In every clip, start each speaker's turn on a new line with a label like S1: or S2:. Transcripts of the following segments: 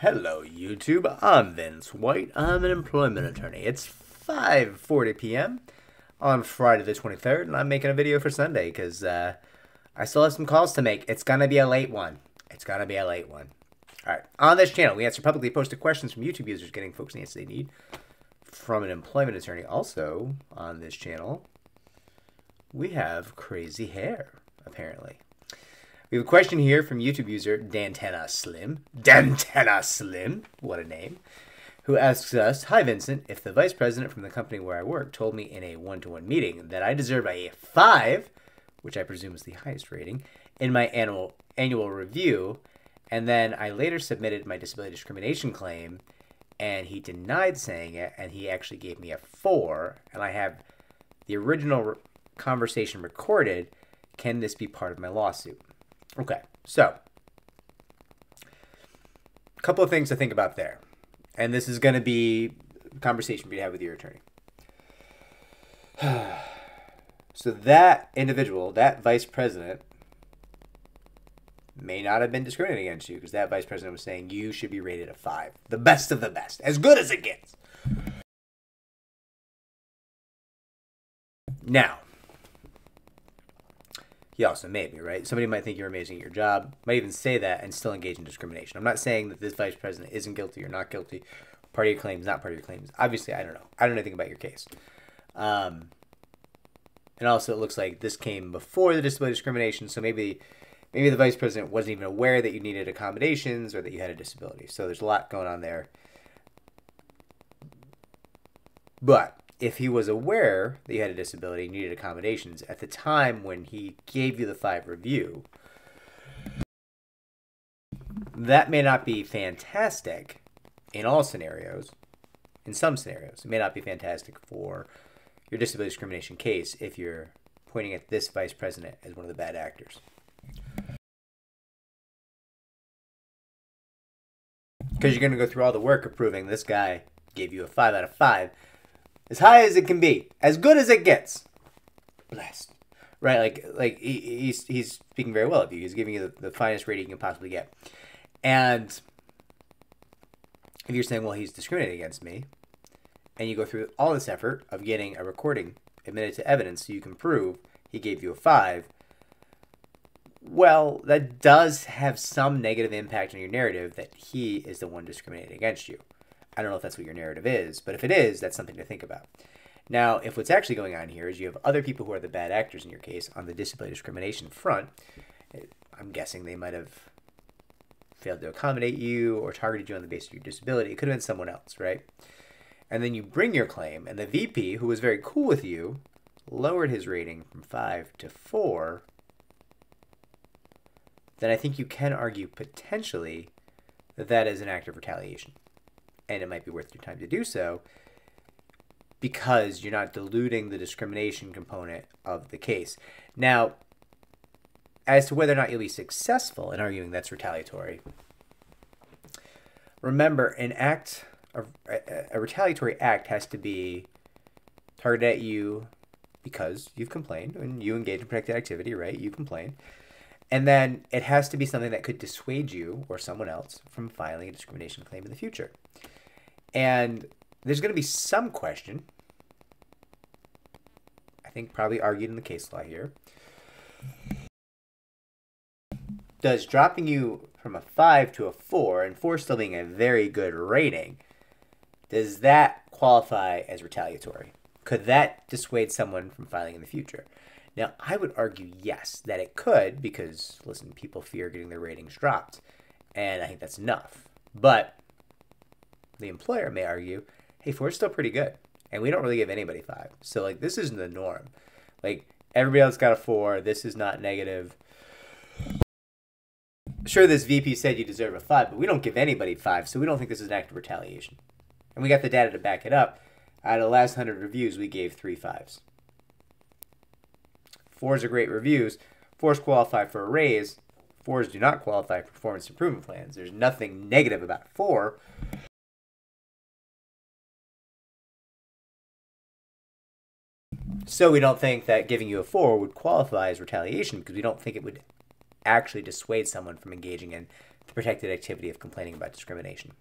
S1: Hello YouTube, I'm Vince White. I'm an employment attorney. It's 5:40 p.m. on Friday the 23rd, and I'm making a video for Sunday because uh, I still have some calls to make. It's gonna be a late one. It's gonna be a late one. All right, on this channel, we answer publicly posted questions from YouTube users, getting folks the answers they need from an employment attorney. Also, on this channel, we have crazy hair, apparently. We have a question here from YouTube user Dantana Slim. Dantana Slim, what a name. Who asks us, Hi Vincent, if the vice president from the company where I work told me in a one to one meeting that I deserve a 5, which I presume is the highest rating, in my annual annual review, and then I later submitted my disability discrimination claim and he denied saying it and he actually gave me a 4 and I have the original re- conversation recorded, can this be part of my lawsuit? Okay, so a couple of things to think about there. And this is going to be a conversation you have with your attorney. so that individual, that vice president, may not have been discriminating against you because that vice president was saying you should be rated a five, the best of the best, as good as it gets. Now, he also may be, right? Somebody might think you're amazing at your job, might even say that and still engage in discrimination. I'm not saying that this vice president isn't guilty or not guilty. Part of your claims, not part of your claims. Obviously, I don't know. I don't know anything about your case. Um, and also, it looks like this came before the disability discrimination, so maybe maybe the vice president wasn't even aware that you needed accommodations or that you had a disability. So there's a lot going on there. But if he was aware that you had a disability and needed accommodations at the time when he gave you the five review, that may not be fantastic in all scenarios. In some scenarios, it may not be fantastic for your disability discrimination case if you're pointing at this vice president as one of the bad actors. Because you're going to go through all the work of proving this guy gave you a 5 out of 5 as high as it can be, as good as it gets. Blessed, right? Like like he, he's he's speaking very well of you. He's giving you the, the finest rating you can possibly get, and if you're saying, well, he's discriminating against me, and you go through all this effort of getting a recording admitted to evidence so you can prove he gave you a five. Well, that does have some negative impact on your narrative that he is the one discriminating against you. I don't know if that's what your narrative is, but if it is, that's something to think about. Now, if what's actually going on here is you have other people who are the bad actors in your case on the disability discrimination front, I'm guessing they might have failed to accommodate you or targeted you on the basis of your disability. It could have been someone else, right? And then you bring your claim, and the VP, who was very cool with you, lowered his rating from 5 to 4, then I think you can argue potentially that that is an act of retaliation and it might be worth your time to do so because you're not diluting the discrimination component of the case. Now, as to whether or not you'll be successful in arguing that's retaliatory, remember an act, a, a retaliatory act has to be targeted at you because you've complained and you engage in protected activity, right? You complain. And then it has to be something that could dissuade you or someone else from filing a discrimination claim in the future. And there's going to be some question, I think probably argued in the case law here. Does dropping you from a 5 to a 4, and 4 still being a very good rating, does that qualify as retaliatory? Could that dissuade someone from filing in the future? Now, I would argue yes, that it could, because, listen, people fear getting their ratings dropped, and I think that's enough. But the employer may argue, hey, four's still pretty good. And we don't really give anybody five. So, like, this isn't the norm. Like, everybody else got a four. This is not negative. Sure, this VP said you deserve a five, but we don't give anybody five, so we don't think this is an act of retaliation. And we got the data to back it up. Out of the last 100 reviews, we gave three fives. Fours are great reviews. Fours qualify for a raise. Fours do not qualify for performance improvement plans. There's nothing negative about four. So we don't think that giving you a four would qualify as retaliation because we don't think it would actually dissuade someone from engaging in the protected activity of complaining about discrimination.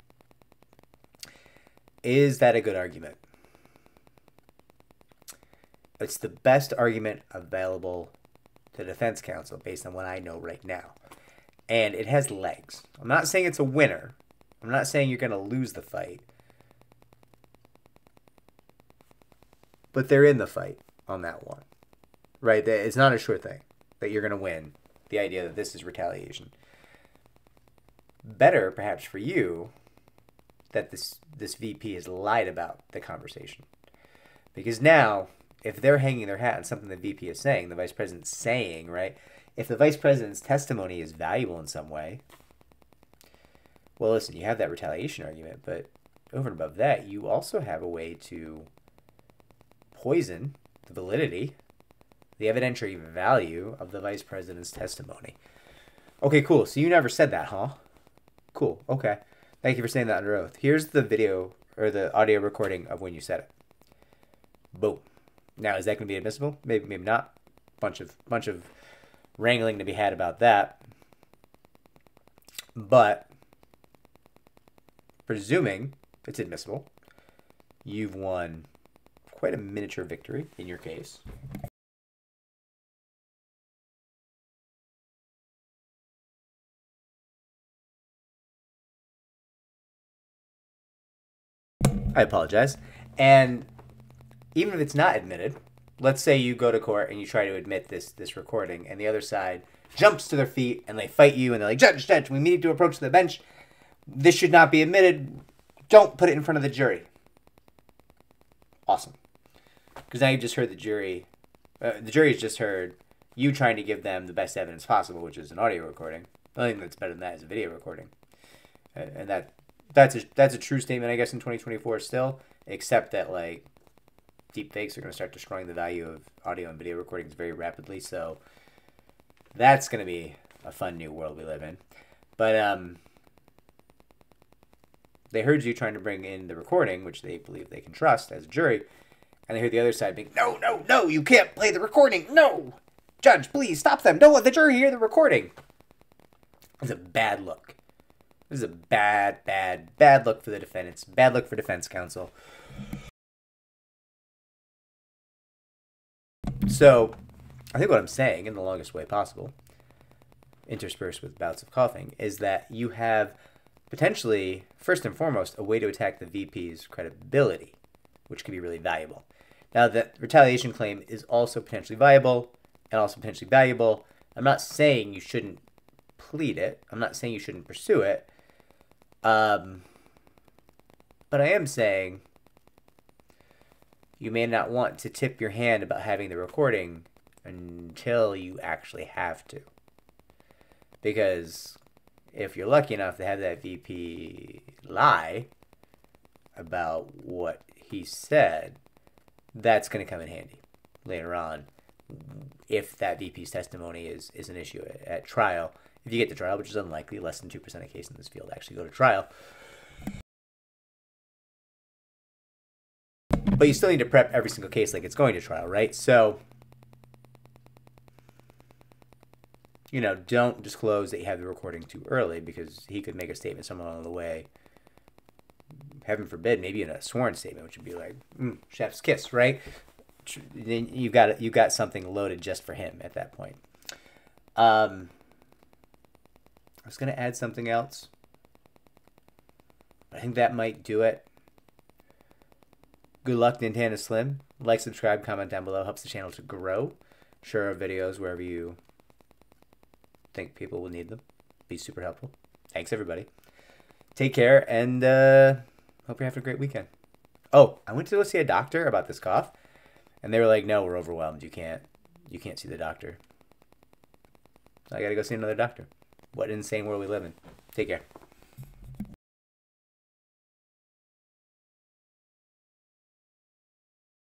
S1: Is that a good argument? It's the best argument available to defense counsel based on what I know right now. And it has legs. I'm not saying it's a winner. I'm not saying you're going to lose the fight. But they're in the fight on that one. Right? That It's not a sure thing that you're going to win. The idea that this is retaliation. Better, perhaps for you, that this this VP has lied about the conversation. Because now, if they're hanging their hat on something the VP is saying, the vice president's saying, right? If the vice president's testimony is valuable in some way, well, listen, you have that retaliation argument, but over and above that, you also have a way to poison the validity, the evidentiary value of the vice president's testimony. Okay, cool. So you never said that, huh? Cool. Okay. Thank you for saying that under oath. Here's the video or the audio recording of when you said it. Boom. Now, is that going to be admissible? Maybe, maybe not. Bunch of bunch of wrangling to be had about that. But presuming it's admissible, you've won quite a miniature victory in your case. I apologize. And even if it's not admitted, let's say you go to court and you try to admit this this recording, and the other side jumps to their feet and they fight you, and they're like, "Judge, judge, we need to approach the bench. This should not be admitted. Don't put it in front of the jury." Awesome, because now you just heard the jury. Uh, the jury's just heard you trying to give them the best evidence possible, which is an audio recording. The only thing that's better than that is a video recording, and that that's a that's a true statement, I guess, in 2024 still, except that like deep fakes are going to start destroying the value of audio and video recordings very rapidly. So that's going to be a fun new world we live in. But um, they heard you trying to bring in the recording, which they believe they can trust as a jury, and they hear the other side being, "No, no, no! You can't play the recording! No, judge, please stop them! Don't let the jury hear the recording." It's a bad look. This is a bad, bad, bad look for the defendants. Bad look for defense counsel. So, I think what I'm saying in the longest way possible, interspersed with bouts of coughing, is that you have potentially, first and foremost, a way to attack the VP's credibility, which could be really valuable. Now, the retaliation claim is also potentially viable and also potentially valuable. I'm not saying you shouldn't plead it. I'm not saying you shouldn't pursue it. Um, but I am saying you may not want to tip your hand about having the recording until you actually have to. Because if you're lucky enough to have that VP lie about what he said, that's going to come in handy later on if that VP's testimony is, is an issue at, at trial if you get to trial, which is unlikely, less than 2% of cases in this field actually go to trial. But you still need to prep every single case like it's going to trial, right? So, you know, don't disclose that you have the recording too early because he could make a statement somewhere along the way. Heaven forbid, maybe in a sworn statement, which would be like, mm, chef's kiss, right? Then you got you got something loaded just for him at that point. Um, I was going to add something else. I think that might do it. Good luck, Nintendo Slim. Like, subscribe, comment down below. Helps the channel to grow. Share our videos wherever you think people will need them. Be super helpful. Thanks, everybody. Take care, and uh, hope you're having a great weekend. Oh, I went to go see a doctor about this cough, and they were like, "No, we're overwhelmed. You can't, you can't see the doctor." So I got to go see another doctor. What insane world we live in. Take care.